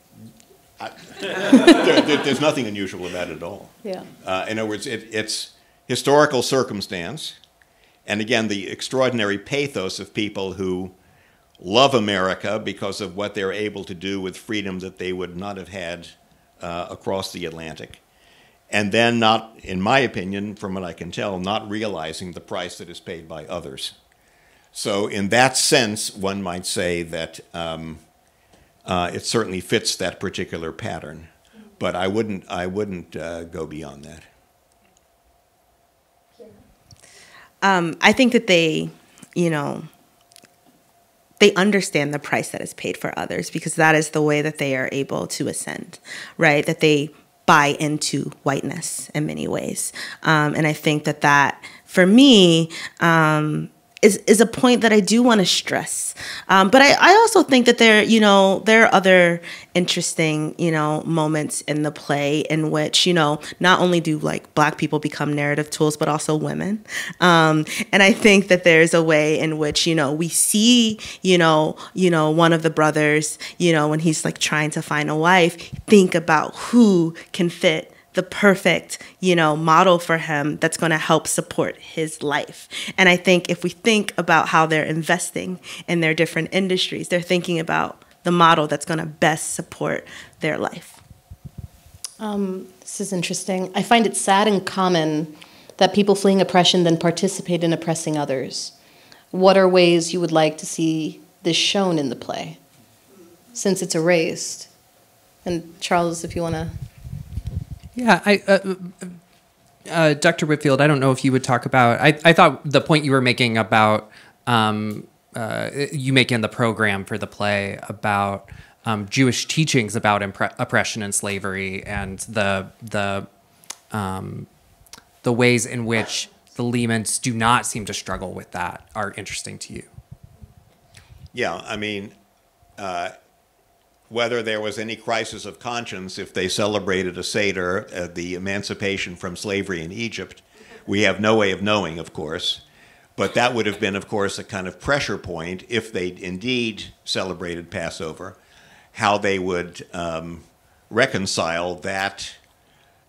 I, there, there, there's nothing unusual about it at all. Yeah. Uh, in other words, it, it's historical circumstance, and again, the extraordinary pathos of people who love America because of what they're able to do with freedom that they would not have had uh, across the Atlantic and then not, in my opinion, from what I can tell, not realizing the price that is paid by others. So, in that sense, one might say that um, uh, it certainly fits that particular pattern, but I wouldn't, I wouldn't uh, go beyond that. Um, I think that they, you know, they understand the price that is paid for others because that is the way that they are able to ascend, right? That they buy into whiteness in many ways. Um, and I think that that, for me, um, is, is a point that I do want to stress. Um, but I, I also think that there, you know, there are other interesting, you know, moments in the play in which, you know, not only do like black people become narrative tools, but also women. Um, and I think that there's a way in which, you know, we see, you know, you know, one of the brothers, you know, when he's like trying to find a wife, think about who can fit the perfect, you know, model for him that's going to help support his life. And I think if we think about how they're investing in their different industries, they're thinking about the model that's going to best support their life. Um, this is interesting. I find it sad and common that people fleeing oppression then participate in oppressing others. What are ways you would like to see this shown in the play, since it's erased? And Charles, if you want to yeah, I, uh, uh, Dr. Whitfield, I don't know if you would talk about. I, I thought the point you were making about um, uh, you make in the program for the play about um, Jewish teachings about impre- oppression and slavery and the the um, the ways in which the Lehmans do not seem to struggle with that are interesting to you. Yeah, I mean, uh, whether there was any crisis of conscience if they celebrated a Seder, uh, the emancipation from slavery in Egypt. We have no way of knowing, of course. But that would have been, of course, a kind of pressure point if they indeed celebrated Passover, how they would um, reconcile that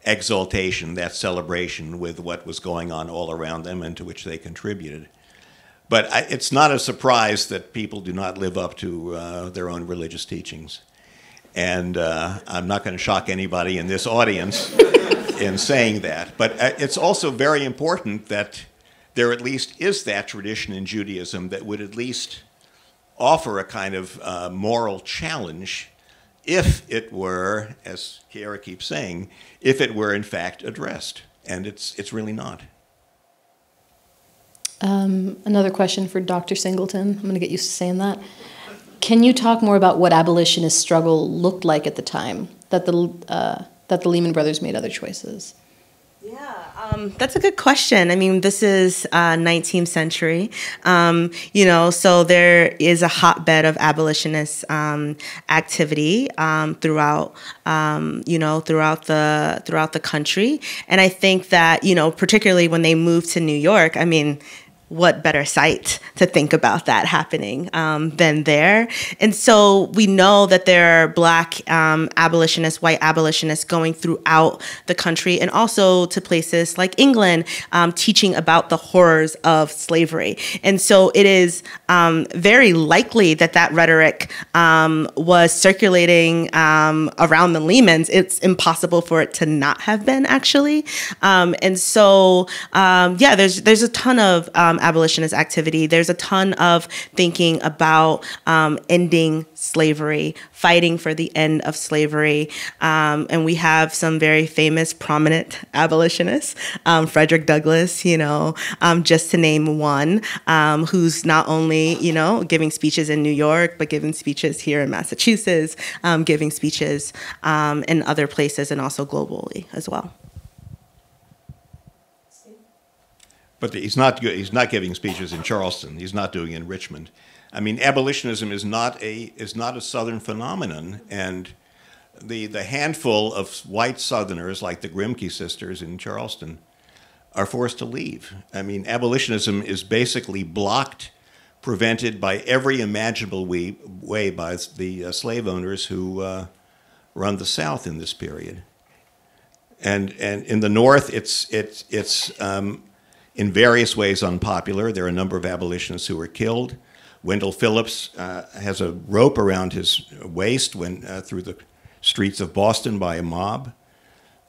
exaltation, that celebration, with what was going on all around them and to which they contributed. But I, it's not a surprise that people do not live up to uh, their own religious teachings. And uh, I'm not going to shock anybody in this audience in saying that. But uh, it's also very important that there at least is that tradition in Judaism that would at least offer a kind of uh, moral challenge if it were, as Kyera keeps saying, if it were in fact addressed. And it's, it's really not. Um, another question for Dr. Singleton. I'm going to get used to saying that. Can you talk more about what abolitionist struggle looked like at the time that the uh, that the Lehman Brothers made other choices? Yeah, um, that's a good question. I mean, this is uh, 19th century, um, you know, so there is a hotbed of abolitionist um, activity um, throughout, um, you know, throughout the throughout the country, and I think that you know, particularly when they moved to New York, I mean what better site to think about that happening um, than there? And so we know that there are Black um, abolitionists, white abolitionists going throughout the country and also to places like England um, teaching about the horrors of slavery. And so it is um, very likely that that rhetoric um, was circulating um, around the Lehmans. It's impossible for it to not have been actually. and so, yeah, there's there's a ton of abolitionist activity. There's a ton of thinking about um, ending slavery, fighting for the end of slavery. Um, and we have some very famous, prominent abolitionists, um, Frederick Douglass, you know, um, just to name one, um, who's not only, you know, giving speeches in New York, but giving speeches here in Massachusetts, giving speeches in other places and also globally as well. But he's not, he's not giving speeches in Charleston. He's not doing it in Richmond. I mean, abolitionism is not a, is not a Southern phenomenon. And the, the handful of white Southerners, like the Grimke sisters in Charleston, are forced to leave. I mean, abolitionism is basically blocked, prevented by every imaginable way, way by the uh, slave owners who uh, run the South in this period. And, and in the North, it's, it's, it's um, in various ways unpopular. There are a number of abolitionists who were killed. Wendell Phillips uh, has a rope around his waist when uh, through the streets of Boston by a mob.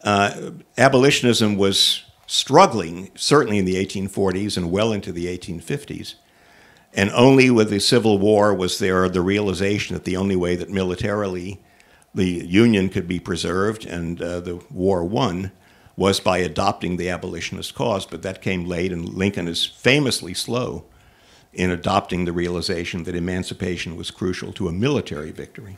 Uh, abolitionism was struggling, certainly in the 1840s and well into the 1850s. And only with the Civil War was there the realization that the only way that militarily the Union could be preserved and uh, the war won was by adopting the abolitionist cause, but that came late, and Lincoln is famously slow in adopting the realization that emancipation was crucial to a military victory.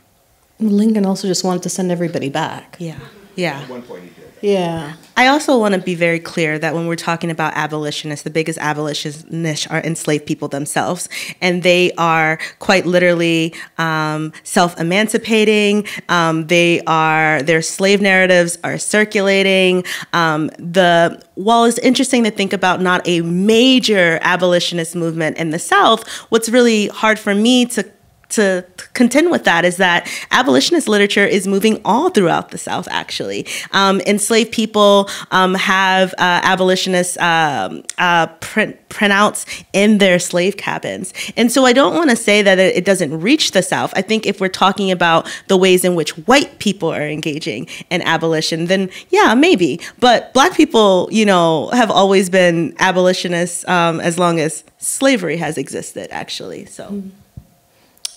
Lincoln also just wanted to send everybody back. Yeah, yeah. At one point he did. Yeah. I also want to be very clear that when we're talking about abolitionists, the biggest abolitionists are enslaved people themselves. And they are quite literally um, self emancipating. Um, they are, their slave narratives are circulating. Um, the, while it's interesting to think about not a major abolitionist movement in the South, what's really hard for me to to contend with that is that abolitionist literature is moving all throughout the South, actually. Um, enslaved people um, have uh, abolitionist um, uh, print, printouts in their slave cabins. And so I don't want to say that it doesn't reach the South. I think if we're talking about the ways in which white people are engaging in abolition, then yeah, maybe. But black people, you know, have always been abolitionists um, as long as slavery has existed, actually. So. Mm-hmm.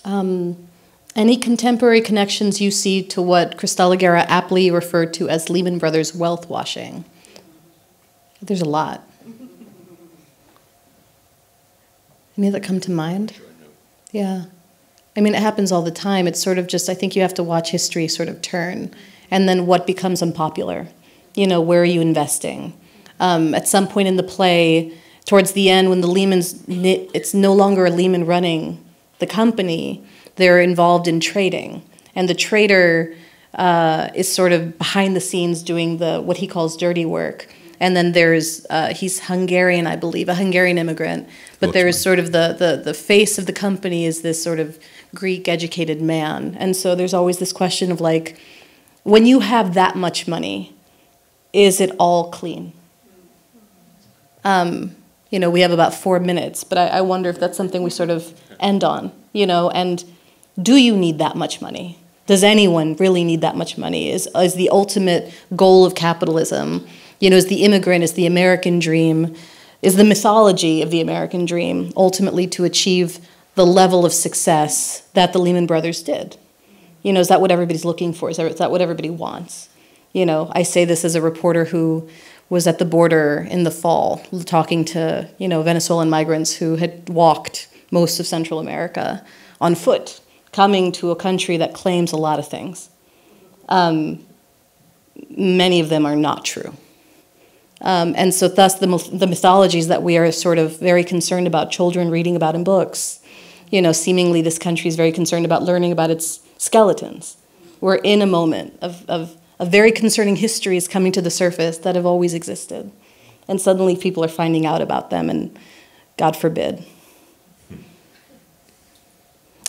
Um, any contemporary connections you see to what Cristela Guerra aptly referred to as Lehman Brothers wealth washing? There's a lot. Any that come to mind? Yeah. I mean, it happens all the time. It's sort of just, I think you have to watch history sort of turn. And then what becomes unpopular? You know, where are you investing? Um, at some point in the play, towards the end, when the Lehman's, it's no longer a Lehman running the company, they're involved in trading. And the trader uh, is sort of behind the scenes doing the what he calls dirty work. And then there's uh, he's Hungarian, I believe, a Hungarian immigrant. But Looks there's sort of the, the the face of the company is this sort of Greek educated man. And so there's always this question of like, when you have that much money, is it all clean? Um, you know, we have about four minutes, but I, I wonder if that's something we sort of end on, you know, and do you need that much money? Does anyone really need that much money? Is, is the ultimate goal of capitalism, you know, is the immigrant, is the American dream, is the mythology of the American dream ultimately to achieve the level of success that the Lehman Brothers did? You know, is that what everybody's looking for? Is that, is that what everybody wants? You know, I say this as a reporter who was at the border in the fall talking to, you know, Venezuelan migrants who had walked most of Central America on foot, coming to a country that claims a lot of things. Um, many of them are not true. Um, and so, thus, the, the mythologies that we are sort of very concerned about children reading about in books, you know, seemingly this country is very concerned about learning about its skeletons. We're in a moment of, of, of very concerning histories coming to the surface that have always existed. And suddenly people are finding out about them and God forbid.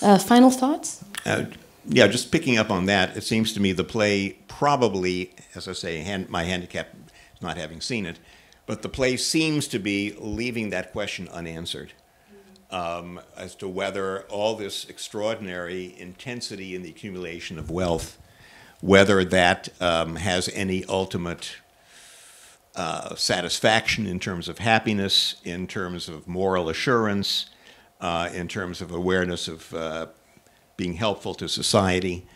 Uh, final thoughts? Uh, yeah, just picking up on that, it seems to me the play probably, as I say, hand, my handicap is not having seen it, but the play seems to be leaving that question unanswered um, as to whether all this extraordinary intensity in the accumulation of wealth, whether that um, has any ultimate uh, satisfaction in terms of happiness, in terms of moral assurance, uh, in terms of awareness of uh, being helpful to society.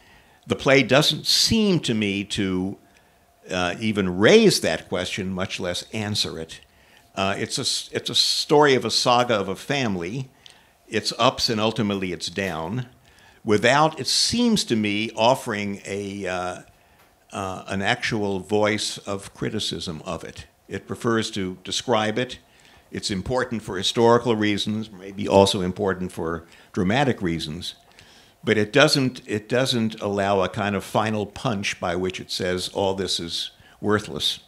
The play doesn't seem to me to uh, even raise that question, much less answer it. Uh, it's, a, it's a story of a saga of a family, its ups and ultimately its down, without, it seems to me, offering a, uh, uh, an actual voice of criticism of it. It prefers to describe it. It's important for historical reasons, maybe also important for dramatic reasons, but it doesn't, it doesn't allow a kind of final punch by which it says all this is worthless.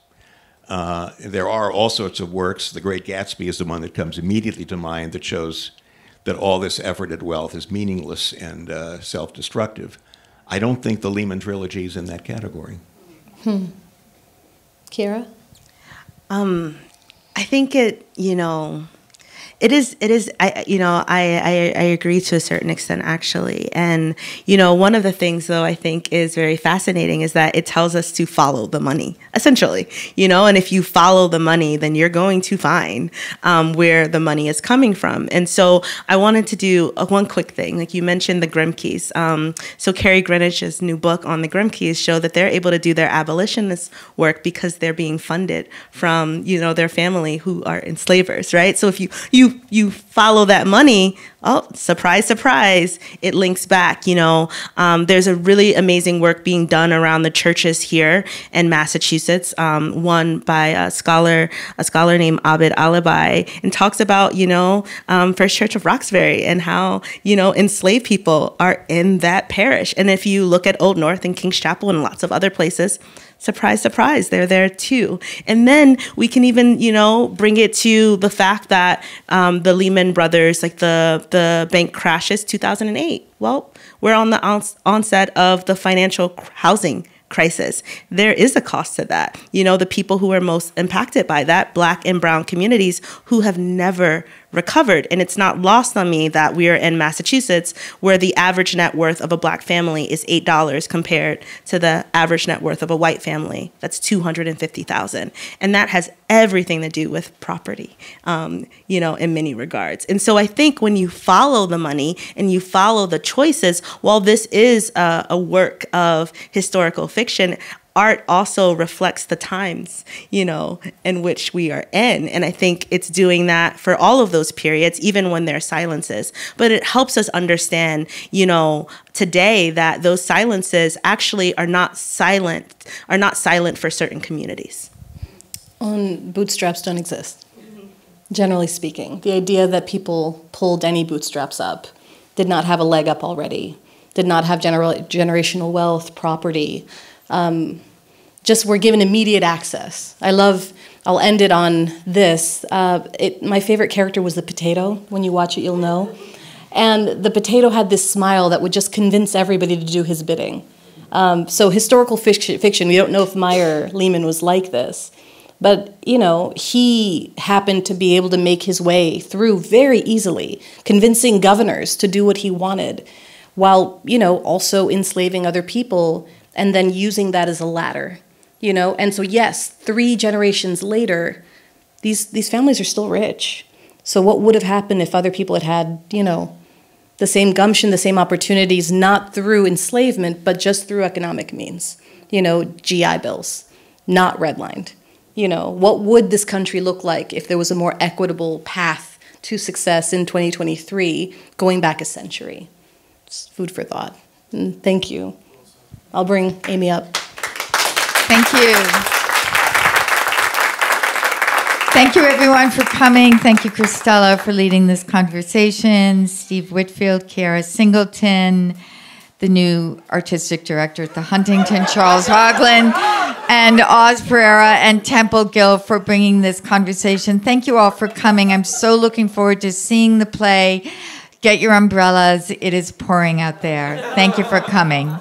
Uh, there are all sorts of works. The Great Gatsby is the one that comes immediately to mind that shows that all this effort at wealth is meaningless and uh, self destructive. I don't think the Lehman trilogy is in that category. Hmm. Kyera? Um, I think it, you know, it is it is i you know I, I i agree to a certain extent actually. And you know one of the things though i think is very fascinating is that it tells us to follow the money essentially you know? And if you follow the money then you're going to find um, where the money is coming from. And so i wanted to do a, one quick thing. Like you mentioned the grimkes um, so kerri greenidge's new book on the grimkes show that they're able to do their abolitionist work because they're being funded from you know their family who are enslavers right? So if you you you follow that money oh surprise surprise it links back you know? Um, there's a really amazing work being done around the churches here in massachusetts um, one by a scholar a scholar named abid alibai and talks about you know um, first church of roxbury and how you know enslaved people are in that parish. And if you look at old north and king's chapel and lots of other places surprise, surprise, they're there too. And then we can even, you know, bring it to the fact that um, the Lehman Brothers, like the the bank crashes 2008. Well, we're on the onset of the financial housing crisis. There is a cost to that. You know, the people who are most impacted by that, black and brown communities who have never recovered. And it's not lost on me that we are in Massachusetts where the average net worth of a black family is $8 compared to the average net worth of a white family. That's 250,000. And that has everything to do with property, um, you know, in many regards. And so I think when you follow the money and you follow the choices, while this is a, a work of historical fiction, art also reflects the times, you know, in which we are in. And I think it's doing that for all of those periods, even when there are silences. But it helps us understand, you know, today that those silences actually are not silent, are not silent for certain communities. On bootstraps don't exist. Generally speaking, the idea that people pulled any bootstraps up did not have a leg up already, did not have gener- generational wealth, property, um, just were given immediate access. I love, I'll end it on this. Uh, it, my favorite character was the potato. When you watch it, you'll know. And the potato had this smile that would just convince everybody to do his bidding. Um, so, historical fiction, fiction, we don't know if Mayer Lehman was like this. But, you know, he happened to be able to make his way through very easily, convincing governors to do what he wanted, while, you know, also enslaving other people and then using that as a ladder you know? And so yes three generations later these these families are still rich. So what would have happened if other people had had you know the same gumption the same opportunities not through enslavement but just through economic means you know gi bills not redlined you know? What would this country look like if there was a more equitable path to success in 2023 going back a century? It's food for thought. And thank you i'll bring amy up Thank you. Thank you, everyone, for coming. Thank you, Cristela, for leading this conversation. Steve Whitfield, Kyera Singleton, the new artistic director at the Huntington, Charles Haugland. and Oz Pereira and Temple Gill for bringing this conversation. Thank you all for coming. I'm so looking forward to seeing the play. Get your umbrellas. It is pouring out there. Thank you for coming.